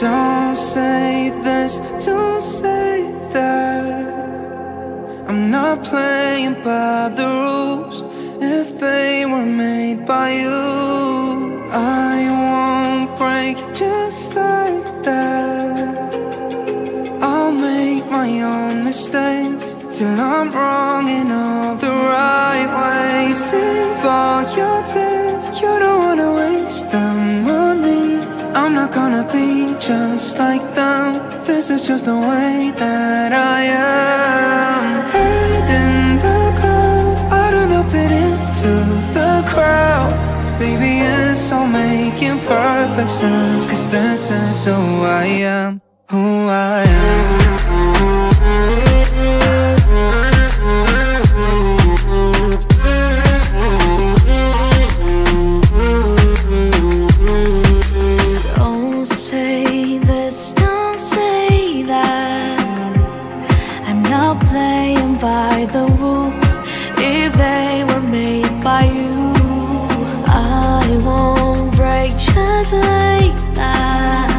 Don't say this, don't say that. I'm not playing by the rules. If they were made by you I won't break just like that. I'll make my own mistakes Till I'm wrong in all the right ways. Save all your tears. You don't wanna waste them just like them. This is just the way that I am. Head in the clouds. I don't know fit into the crowd. Baby, it's all making perfect sense Cause this is who I am. Who I am the rules if they were made by you. I won't break just like that.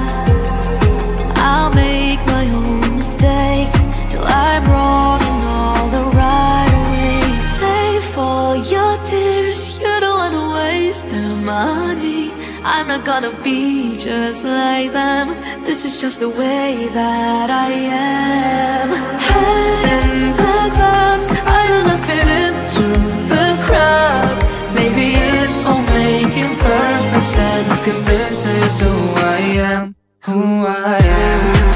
I'll make my own mistakes till I'm wrong in all the right ways. Save all your tears, you don't wanna waste them on me. I'm not gonna be just like them. This is just the way that I am. Cause this is who I am Who I am